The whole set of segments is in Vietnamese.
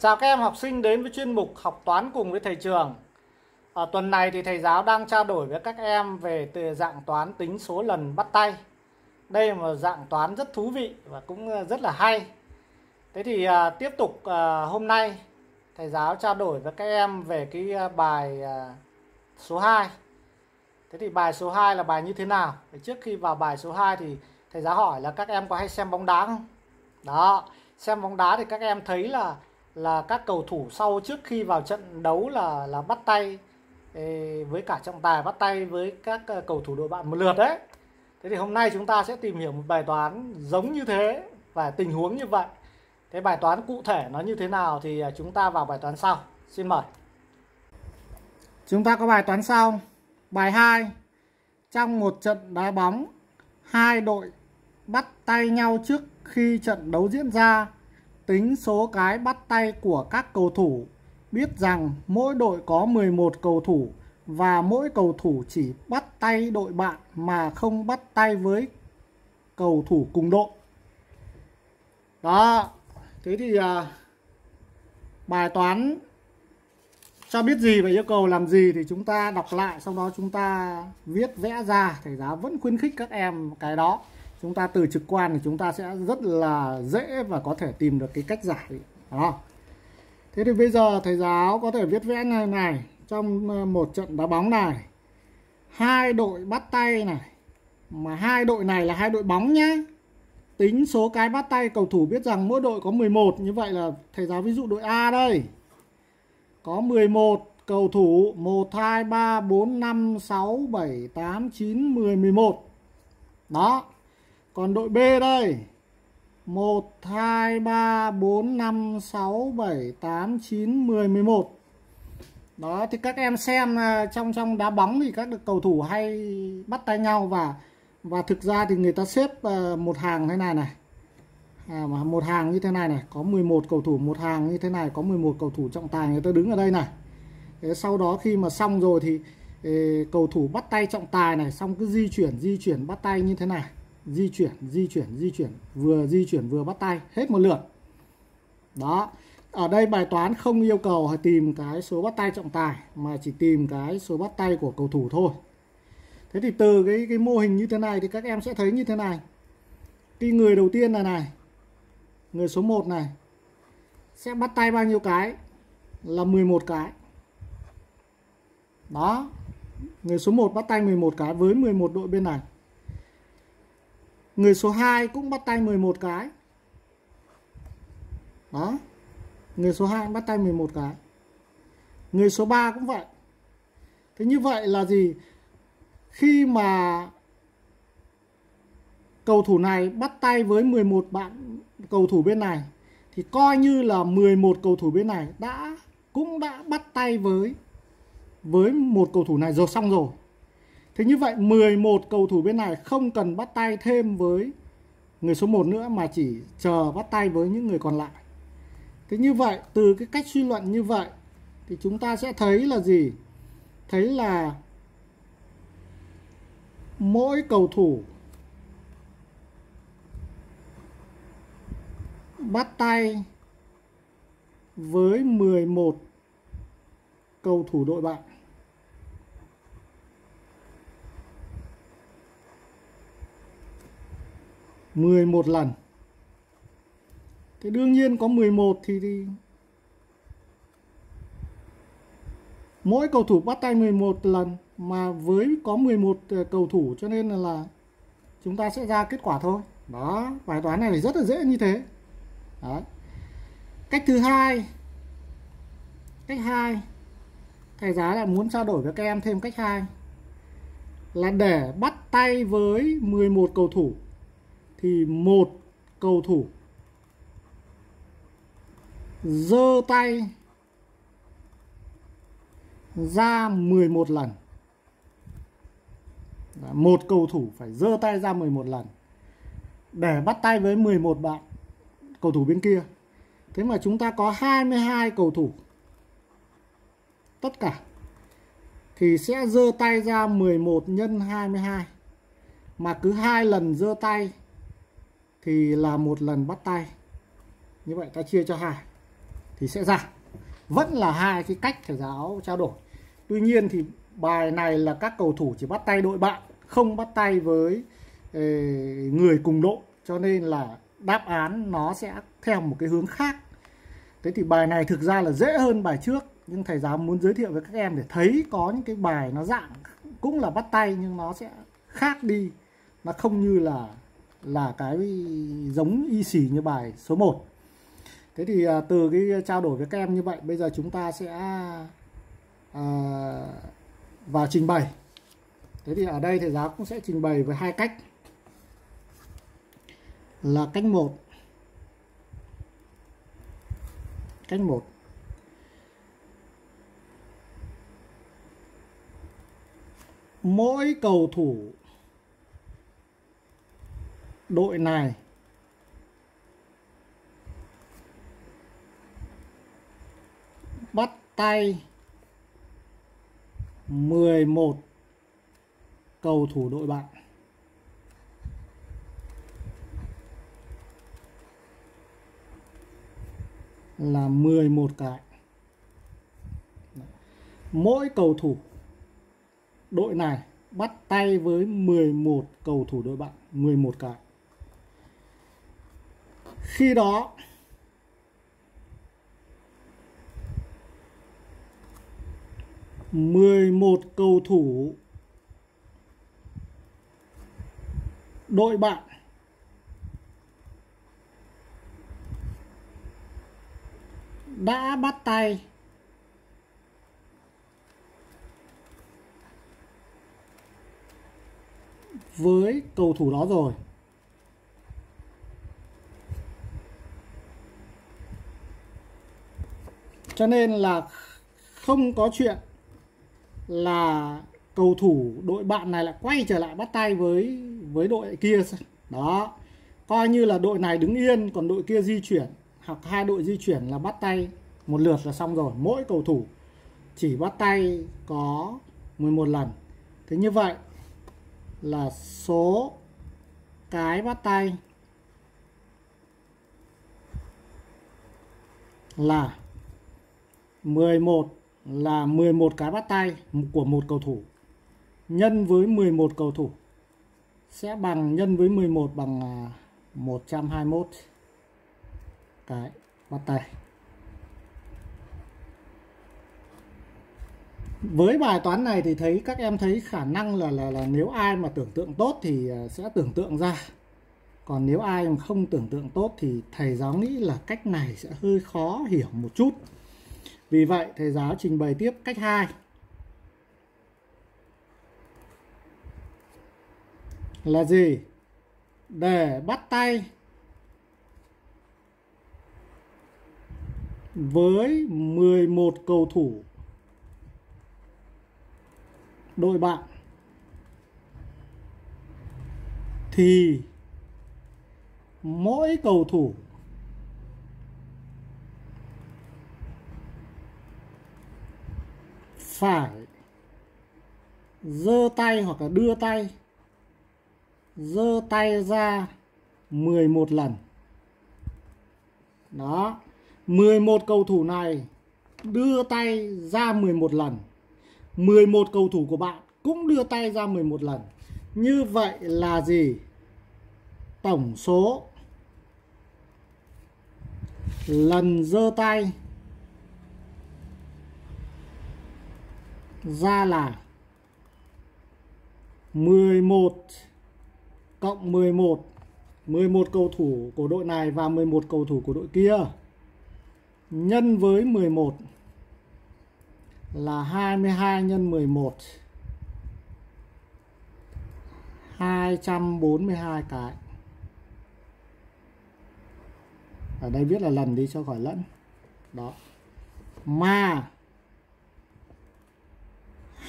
Chào các em học sinh đến với chuyên mục học toán cùng với thầy trường. Ở tuần này thì thầy giáo đang trao đổi với các em về từ dạng toán tính số lần bắt tay. Đây là một dạng toán rất thú vị và cũng ờ, rất là hay. Thế thì à, tiếp tục à, hôm nay thầy giáo trao đổi với các em về cái à, bài à, số 2. Thế thì bài số 2 là bài như thế nào? Trước khi vào bài số 2 thì thầy giáo hỏi là các em có hay xem bóng đá không? Đó, xem bóng đá thì các em thấy là là các cầu thủ sau trước khi vào trận đấu là là bắt tay với cả trọng tài bắt tay với các ờ, cầu thủ đội bạn một lượt đấy. Thế thì hôm nay chúng ta sẽ tìm hiểu một bài toán giống như thế và tình huống như vậy. Thế bài toán cụ thể nó như thế nào thì ờ, chúng ta vào bài toán sau. Xin mời. Chúng ta có bài toán sau. Bài 2. Trong một trận đá bóng, hai đội bắt tay nhau trước khi trận đấu diễn ra tính số cái bắt tay của các cầu thủ biết rằng mỗi đội có 11 cầu thủ và mỗi cầu thủ chỉ bắt tay đội bạn mà không bắt tay với cầu thủ cùng đội. Đó, thế thì à, bài toán cho biết gì và yêu cầu làm gì thì chúng ta đọc lại sau đó chúng ta viết vẽ ra thầy giáo vẫn khuyến khích các em cái đó chúng ta từ trực quan thì chúng ta sẽ rất là dễ và có thể tìm được cái cách giải đó thế thì bây giờ thầy giáo có thể viết vẽ này này, trong ờ, một trận đá bóng này. Hai đội bắt tay này. Mà hai đội này là hai đội bóng nhá. Tính số cái bắt tay cầu thủ biết rằng mỗi đội có 11 như vậy là thầy giáo ví dụ đội A đây. Có 11 cầu thủ 1 2 3 4 5 6 7 8 9 10 11 đó còn đội B đây. 1, 2, 3, 4, 5, 6, 7, 8, 9, 10, 11 Đó thì các em xem à, trong trong đá bóng thì các cầu thủ hay bắt tay nhau và và thực ra thì người ta xếp à, một hàng thế này này. À, mà một hàng như thế này này có 11 cầu thủ một hàng như thế này có 11 cầu thủ trọng tài người ta đứng ở đây này. Thế sau đó khi mà xong rồi thì cầu thủ bắt tay trọng tài này xong cứ di chuyển di chuyển bắt tay như thế này di chuyển di chuyển di chuyển, vừa di chuyển vừa bắt tay, hết một lượt. Đó, ở đây bài toán không yêu cầu tìm cái số bắt tay trọng tài, mà chỉ tìm cái số bắt tay của cầu thủ thôi. Thế thì từ cái cái mô hình như thế này thì các em sẽ thấy như thế này. Cái người đầu tiên là này, người số 1 này, sẽ bắt tay bao nhiêu cái? Là 11 cái. Đó, người số 1 bắt tay 11 cái với 11 đội bên này. Người số 2 cũng bắt tay 11 cái. Đó. Người số 2 bắt tay 11 cái. Người số 3 cũng vậy. Thế như vậy là gì? Khi mà cầu thủ này bắt tay với 11 bạn cầu thủ bên này, thì coi như là 11 cầu thủ bên này đã, cũng đã bắt tay với với một cầu thủ này rồi, xong rồi. Thế như vậy 11 cầu thủ bên này không cần bắt tay thêm với người số 1 nữa, mà chỉ chờ bắt tay với những người còn lại. Thế như vậy, từ cái cách suy luận như vậy, thì chúng ta sẽ thấy là gì? Thấy là mỗi cầu thủ bắt tay với 11 cầu thủ đội bạn. 11 lần thì đương nhiên có 11 thì, thì mỗi cầu thủ bắt tay 11 lần mà với có 11 ờ, cầu thủ cho nên là, là chúng ta sẽ ra kết quả thôi. Đó, bài toán này rất là dễ như thế. Đó. Cách thứ hai. Cách hai thầy giáo lại muốn trao đổi với các em thêm cách hai là để bắt tay với 11 cầu thủ thì một cầu thủ giơ tay ra 11 lần. Một cầu thủ phải giơ tay ra 11 lần để bắt tay với 11 bạn cầu thủ bên kia. Thế mà chúng ta có 22 cầu thủ. Tất cả thì sẽ giơ tay ra 11 nhân 22. Mà cứ hai lần giơ tay thì là một lần bắt tay. Như vậy ta chia cho hai, thì sẽ ra. Vẫn là hai cái cách thầy giáo trao đổi. Tuy nhiên thì bài này là các cầu thủ chỉ bắt tay đội bạn, không bắt tay với ờ, người cùng đội. Cho nên là đáp án nó sẽ theo một cái hướng khác. Thế thì bài này thực ra là dễ hơn bài trước, nhưng thầy giáo muốn giới thiệu với các em để thấy có những cái bài nó dạng cũng là bắt tay, nhưng nó sẽ khác đi. Nó không như là là cái giống y xì như bài số 1 thế thì à, từ cái trao đổi với các em như vậy bây giờ chúng ta sẽ à, vào trình bày. Thế thì ở đây thầy giáo cũng sẽ trình bày với hai cách. Là cách một. Cách một. Mỗi cầu thủ đội này. Bắt tay 11 cầu thủ đội bạn. Là 11 cái. Mỗi cầu thủ đội này bắt tay với 11 cầu thủ đội bạn 11 cái khi đó, mười một cầu thủ, đội bạn, đã bắt tay với cầu thủ đó rồi. Cho nên là không có chuyện là cầu thủ đội bạn này lại quay trở lại bắt tay với với đội kia. Đó, coi như là đội này đứng yên, còn đội kia di chuyển, hoặc hai đội di chuyển là bắt tay một lượt là xong rồi. Mỗi cầu thủ chỉ bắt tay có 11 lần. Thế như vậy là số cái bắt tay là 11 là 11 cái bắt tay của một cầu thủ nhân với 11 cầu thủ sẽ bằng nhân với 11 bằng à, 121 cái bắt tay. Với bài toán này thì thấy các em thấy khả năng là là là nếu ai mà tưởng tượng tốt thì à, sẽ tưởng tượng ra. Còn nếu ai mà không tưởng tượng tốt thì thầy giáo nghĩ là cách này sẽ hơi khó hiểu một chút. Vì vậy, thầy giáo trình bày tiếp cách 2. Là gì? Để bắt tay với 11 cầu thủ đội bạn, thì mỗi cầu thủ phải giơ tay hoặc là đưa tay, giơ tay ra 11 lần. Đó 11 cầu thủ này đưa tay ra 11 lần. 11 cầu thủ của bạn cũng đưa tay ra 11 lần. Như vậy là gì? Tổng số lần giơ tay ra là 11 cộng 11 11 cầu thủ của đội này và 11 cầu thủ của đội kia. Nhân với 11 là 22 nhân 11 242 cái. Ở đây viết là lần đi cho khỏi lẫn. Đó. Mà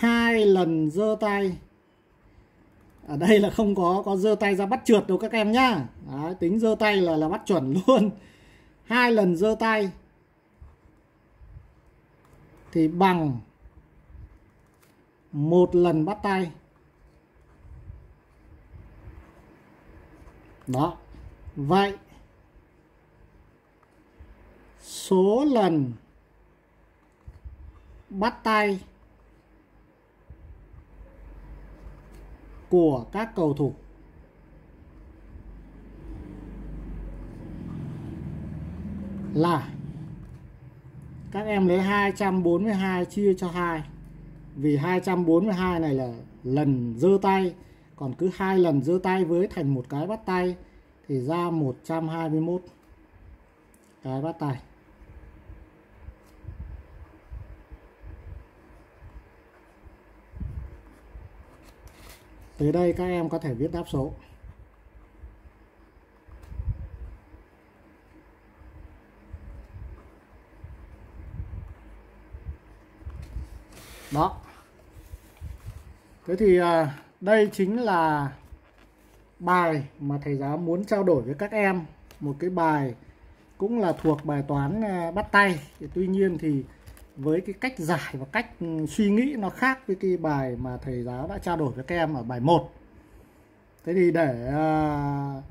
hai lần giơ tay. Ở đây là không có có giơ tay ra bắt trượt đâu các em nhá. Đấy, tính giơ tay là là bắt chuẩn luôn. Hai lần giơ tay. Thì bằng một lần bắt tay. Đó. Vậy số lần bắt tay của các cầu thủ. Là, các em lấy 242 chia cho 2 vì 242 này là lần giơ tay, còn cứ hai lần giơ tay với thành một cái bắt tay thì ra 121 cái bắt tay. Tới đây các em có thể viết đáp số. Đó. Thế thì à, đây chính là bài mà thầy giáo muốn trao đổi với các em. Một cái bài cũng là thuộc bài toán à, bắt tay. Tuy nhiên thì với cái cách giải và cách ừ, suy nghĩ nó khác với cái bài mà thầy giáo đã trao đổi với các em ở bài 1 thế thì để uh,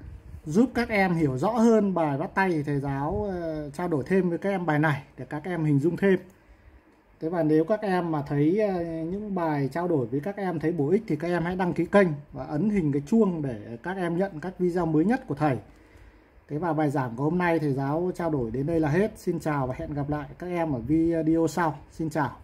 giúp các em hiểu rõ hơn bài bắt tay thì thầy giáo uh, trao đổi thêm với các em bài này để các em hình dung thêm. Thế và nếu các em mà thấy uh, những bài trao đổi với các em thấy bổ ích thì các em hãy đăng ký kênh và ấn hình cái chuông để các em nhận các video mới nhất của thầy. Thế và bài giảng của hôm nay thầy giáo trao đổi đến đây là hết. Xin chào và hẹn gặp lại các em ở video sau. Xin chào.